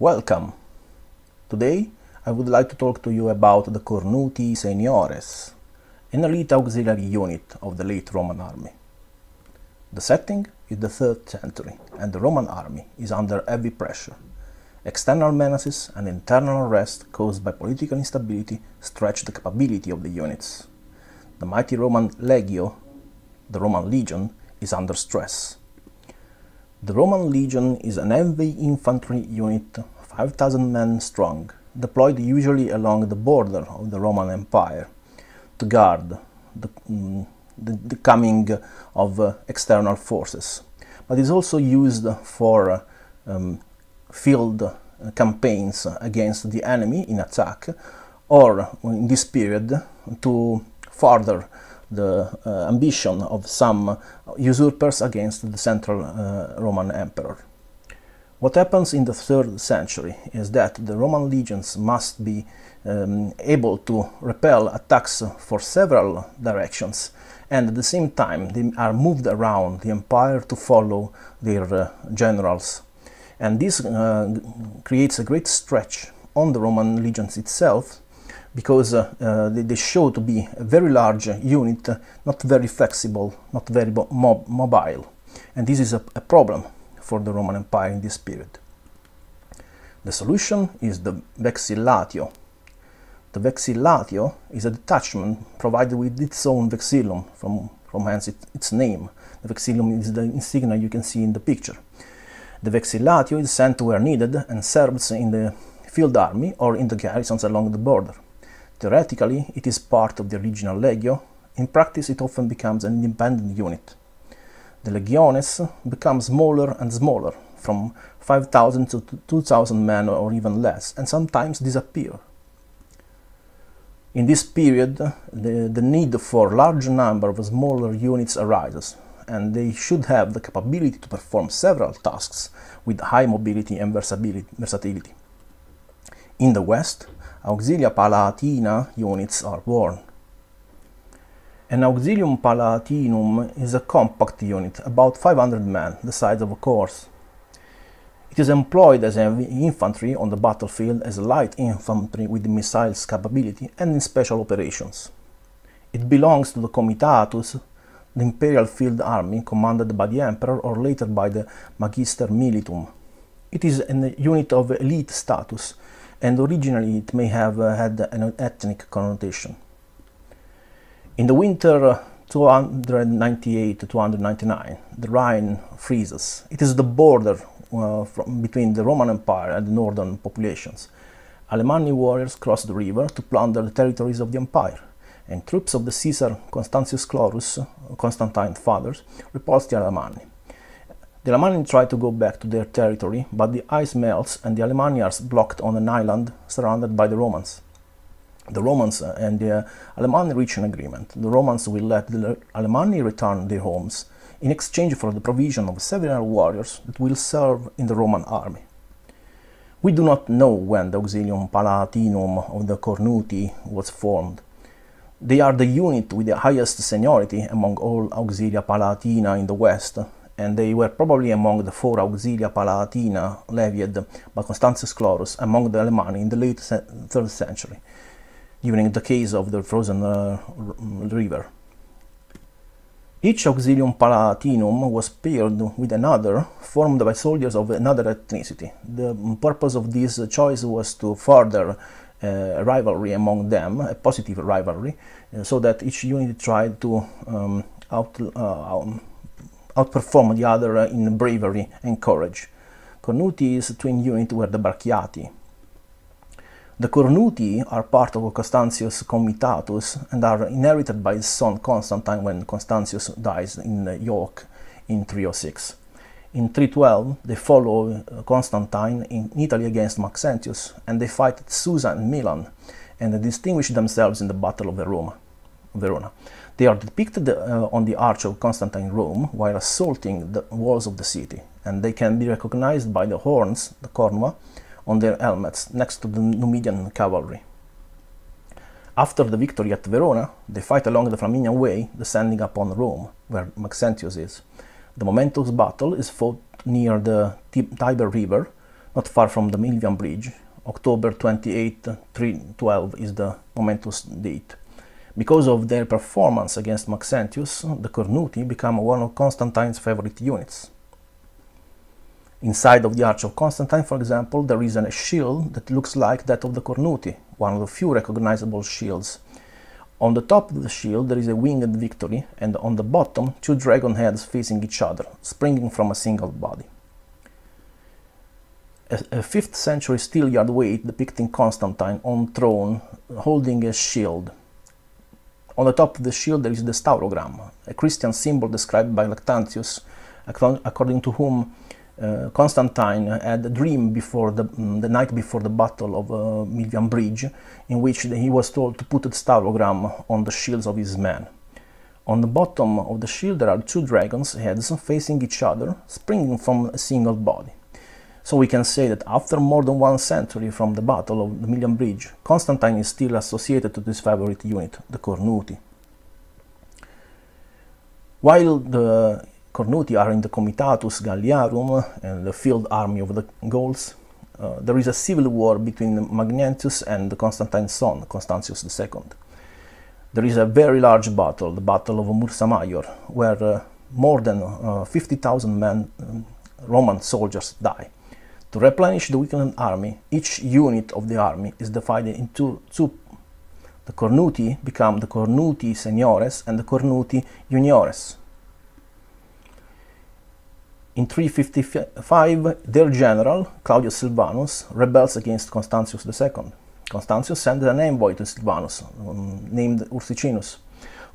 Welcome! Today I would like to talk to you about the Cornuti Seniores, an elite auxiliary unit of the late Roman army. The setting is the 3rd century and the Roman army is under heavy pressure. External menaces and internal unrest caused by political instability stretch the capability of the units. The mighty Roman legio, the Roman legion, is under stress. The Roman legion is an heavy infantry unit, 5,000 men strong, deployed usually along the border of the Roman Empire to guard the, mm, the, the coming of uh, external forces, but is also used for uh, um, field uh, campaigns against the enemy in attack, or in this period to further the uh, ambition of some usurpers against the central uh, Roman emperor. What happens in the third century is that the Roman legions must be um, able to repel attacks for several directions and at the same time they are moved around the empire to follow their uh, generals. And this uh, creates a great stretch on the Roman legions itself because uh, uh, they, they, show to be a very large unit, not very flexible, not very mob mobile. And this is a, a, problem for the Roman Empire in this period. The solution is the vexillatio. The vexillatio is a detachment provided with its own vexillum, from, from hence it, its name. The vexillum is the insignia you can see in the picture. The vexillatio is sent where needed and serves in the field army or in the garrisons along the border. Theoretically, it is part of the original legio. In practice, it often becomes an independent unit. The legiones become smaller and smaller, from 5,000 to 2,000 men or even less, and sometimes disappear. In this period, the, the need for large number of smaller units arises, and they should have the capability to perform several tasks with high mobility and versatility. In the West, Auxilia Palatina units are born. An auxilium palatinum is a compact unit, about 500 men, the size of a course. It is employed as infantry on the battlefield as light infantry with missiles capability and in special operations. It belongs to the Comitatus, the imperial field army commanded by the emperor or later by the Magister Militum. It is a unit of elite status and originally it may have uh, had an ethnic connotation. In the winter 298-299, the Rhine freezes. It is the border uh, from, between the Roman Empire and the northern populations. Alemanni warriors cross the river to plunder the territories of the empire, and troops of the Caesar Constantius Chlorus, Constantine's fathers, repulse the Alemanni. The Alemanni try to go back to their territory, but the ice melts and the Alemanni are blocked on an island surrounded by the Romans. The Romans uh, and the Alemanni reach an agreement. The Romans will let the Alemanni return their homes in exchange for the provision of several warriors that will serve in the Roman army. We do not know when the Auxilium Palatinum of the Cornuti was formed. They are the unit with the highest seniority among all Auxilia Palatina in the West and they were probably among the four auxilia palatina levied by Constantius Chlorus among the Alemanni in the late 3rd century, during the case of the frozen uh, river. Each auxilium palatinum was paired with another, formed by soldiers of another ethnicity. The purpose of this choice was to further uh, rivalry among them, a positive rivalry, uh, so that each unit tried to um, out, uh, outperform the other uh, in bravery and courage. Cornuti Cornuti's twin unit were the Bracciati. The Cornuti are part of Constantius Comitatus and are inherited by his son Constantine when Constantius dies in uh, York in 306. In 312, they follow uh, Constantine in Italy against Maxentius, and they fight at Susa and Milan, and distinguish themselves in the Battle of Verona. They are depicted uh, on the Arch of Constantine Rome while assaulting the walls of the city, and they can be recognized by the horns, the cornua, on their helmets next to the Numidian cavalry. After the victory at Verona, they fight along the Flaminian Way, descending upon Rome, where Maxentius is. The momentous battle is fought near the Tiber River. not far from the Milvian Bridge. October 28, 312 is the momentous date. Because of their performance against Maxentius, the Cornuti become one of Constantine's favorite units. Inside of the Arch of Constantine, for example, there is a shield that looks like that of the Cornuti, one of the few recognizable shields. On the top of the shield there is a winged victory, and on the bottom two dragon heads facing each other, springing from a single body. A, a 5th century steelyard weight depicting Constantine on throne holding a shield. On the top of the shield there is the staurogram, a Christian symbol described by Lactantius, according to whom uh, Constantine had a dream before the, mm, the night before the battle of uh, Milvian Bridge, in which he was told to put the staurogram on the shields of his men. On the bottom of the shield there are two dragons' heads facing each other, springing from a single body. So we can say that after more than one century from the battle of the Milvian Bridge, Constantine is still associated to this favorite unit, the Cornuti. While the Cornuti are in the Comitatus Galliarum and the field army of the Gauls. Uh, there is a civil war between Magnentius and Constantine's son, Constantius II. There is a very large battle, the Battle of Mursa Major, where uh, more than uh, 50,000 men, um, Roman soldiers die. To replenish the weakened army, each unit of the army is divided into two. The Cornuti become the Cornuti Seniores and the Cornuti Juniores. In 355, their general, Claudius Silvanus, rebels against Constantius II. Constantius sends an envoy to Silvanus, um, named Ursicinus.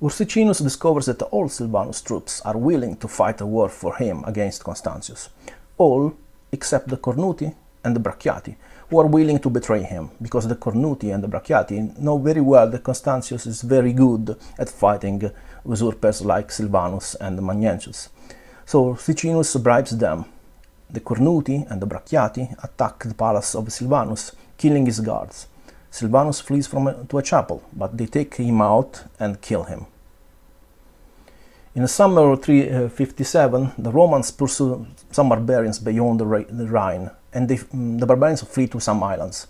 Ursicinus discovers that all Silvanus' troops are willing to fight a war for him against Constantius. All except the Cornuti and the Bracciati, who are willing to betray him, because the Cornuti and the Bracciati know very well that Constantius is very good at fighting usurpers like Silvanus and Magnentius. So Sicinus bribes them. The Cornuti and the Bracciati attack the palace of Silvanus, killing his guards. Silvanus flees from to a chapel, but they take him out and kill him. In the summer of 357, the Romans pursue some barbarians beyond the, Rhine, and mm, the barbarians flee to some islands.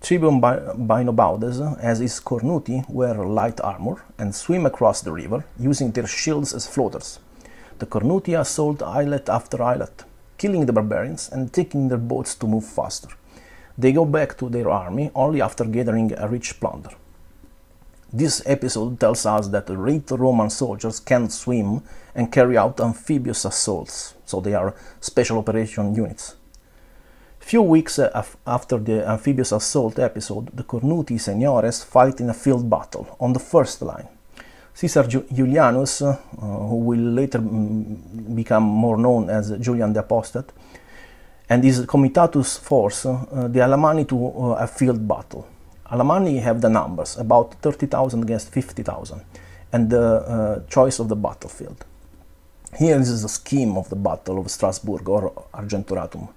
Tribune Bainobaudes, as is Cornuti, wear light armor and swim across the river, using their shields as floaters. The Cornuti assault islet after islet, killing the barbarians and taking their boats to move faster. They go back to their army only after gathering a rich plunder. This episode tells us that the great Roman soldiers can swim and carry out amphibious assaults, so they are special operation units. Few weeks after the amphibious assault episode, the Cornuti Seniores fight in a field battle on the first line. Caesar Julianus, uh, who will later mm, become more known as Julian the Apostate, and his comitatus force uh, the Alamanni to uh, a field battle. Alamanni have the numbers, about 30,000 against 50,000, and the uh, choice of the battlefield. Here is the scheme of the Battle of Strasbourg or Argentoratum.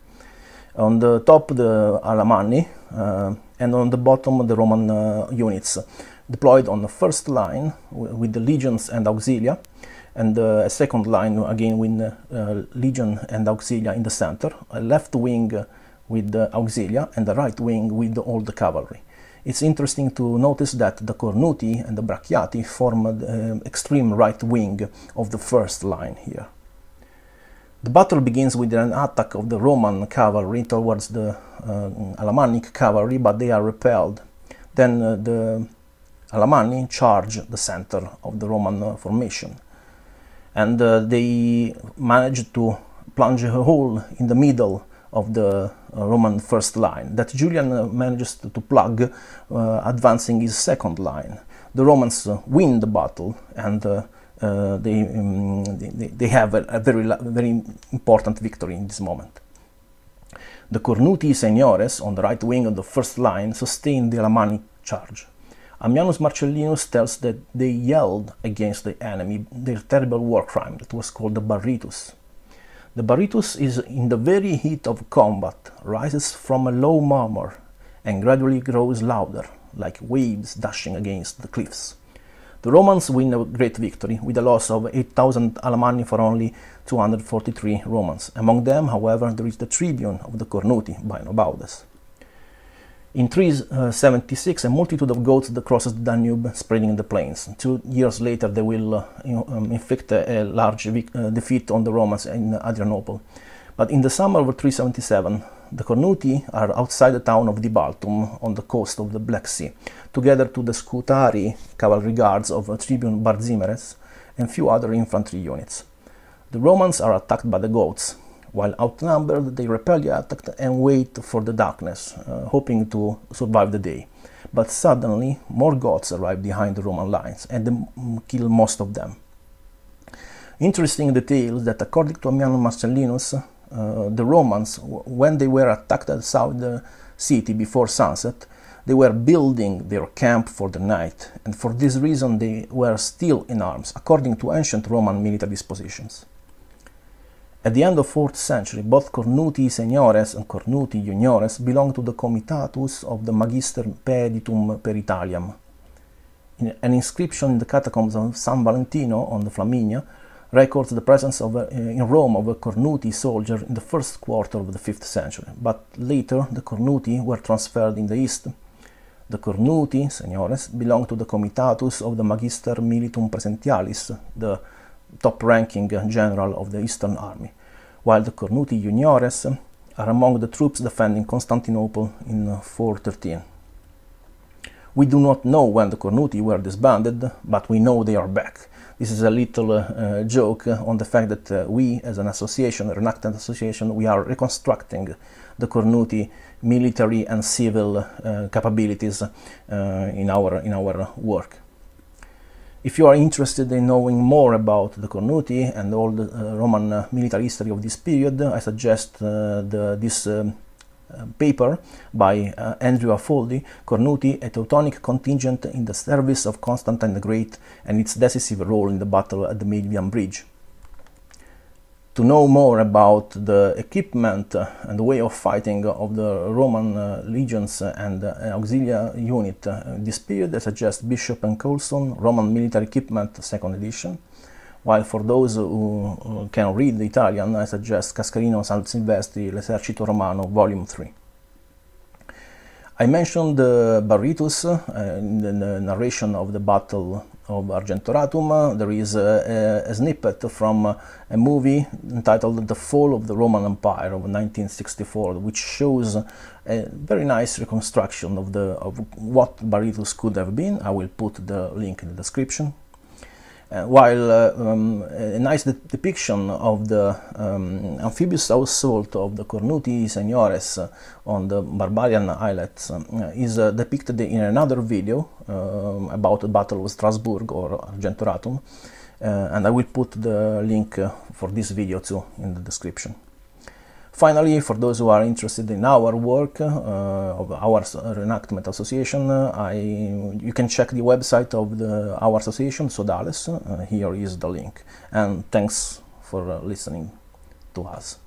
On the top, the Alamanni, uh, and on the bottom, the Roman uh, units deployed on the first line with the legions and auxilia, and uh, a second line again with uh, legion and auxilia in the center, a left wing with the auxilia, and the right wing with all the cavalry. It's interesting to notice that the Cornuti and the Bracciati form the uh, extreme right wing of the first line here. The battle begins with an attack of the Roman cavalry towards the uh, Alemannic cavalry, but they are repelled. Then uh, the Alamanni charge the center of the Roman uh, formation. And uh, they manage to plunge a hole in the middle of the uh, Roman first line that Julian uh, manages to, to plug, uh, advancing his second line. The Romans win the battle and they, um, they, they, have a, a very, very important victory in this moment. The Cornuti Seniores on the right wing of the first line sustain the Alamanni charge. Ammianus Marcellinus tells that they yelled against the enemy their terrible war crime that was called the Barritus. The Barritus is in the very heat of combat, rises from a low murmur and gradually grows louder, like waves dashing against the cliffs. The Romans win a great victory with a loss of 8,000 Alamanni for only 243 Romans. Among them, however, there is the tribune of the Cornuti Bainobaudes. In 376, a multitude of Goths crosses the Danube, spreading in the plains. Two years later, they will uh, um, inflict a, large uh, defeat on the Romans in Adrianople. But in the summer of 377, the Cornuti are outside the town of Dibaltum on the coast of the Black Sea, together to the Scutarii cavalry guards of tribune Barzimeres and few other infantry units. The Romans are attacked by the Goths, while outnumbered, they repel the attack and wait for the darkness, uh, hoping to survive the day. But suddenly, more Goths arrive behind the Roman lines and kill most of them. Interesting detail that according to Ammianus Marcellinus, uh, the Romans, when they were attacked outside the city before sunset, they were building their camp for the night, and for this reason they were still in arms, according to ancient Roman military dispositions. At the end of 4th century, both Cornuti seniores and Cornuti juniores belonged to the comitatus of the Magister Peditum per Italiam. In an inscription in the catacombs of San Valentino on the Flaminia records the presence of a, in Rome of a Cornuti soldier in the first quarter of the 5th century, but later the Cornuti were transferred in the east. The Cornuti seniores belonged to the comitatus of the Magister Militum Presentialis, the top-ranking general of the Eastern Army, while the Cornuti Juniores are among the troops defending Constantinople in 413. We do not know when the Cornuti were disbanded, but we know they are back. This is a little uh, joke on the fact that uh, we, as an association, a reenactment association, we are reconstructing the Cornuti military and civil uh, capabilities uh, in our in our work. If you are interested in knowing more about the Cornuti and all the uh, Roman uh, military history of this period, I suggest uh, the, this um, uh, paper by uh, Andrew Alföldi, Cornuti, a Teutonic contingent in the service of Constantine the Great and its decisive role in the battle at the Milvian Bridge to know more about the equipment and the way of fighting of the Roman uh, legions and uh, auxilia unit uh, this period, I suggest Bishop and Coulson, Roman Military Equipment, second edition. While for those who can read the Italian, I suggest Cascarino Sansilvestri, L'Esercito Romano, Volume 3. I mentioned uh, Barritus uh, in the narration of the Battle of Argentoratum. There is a, a, a snippet from a movie entitled The Fall of the Roman Empire of 1964, which shows a very nice reconstruction of, the, of what Barritus could have been. I will put the link in the description. Uh, while uh, um, a nice de depiction of the um, amphibious assault of the Cornuti Seniores uh, on the Barbarian islets uh, is uh, depicted in another video um, about the Battle of Strasbourg or Argentoratum, uh, and I will put the link for this video too in the description. Finally, for those who are interested in our work uh, of our reenactment association, uh, I, you can check the website of the, our association, Suodales. Uh, here is the link. And thanks for listening to us.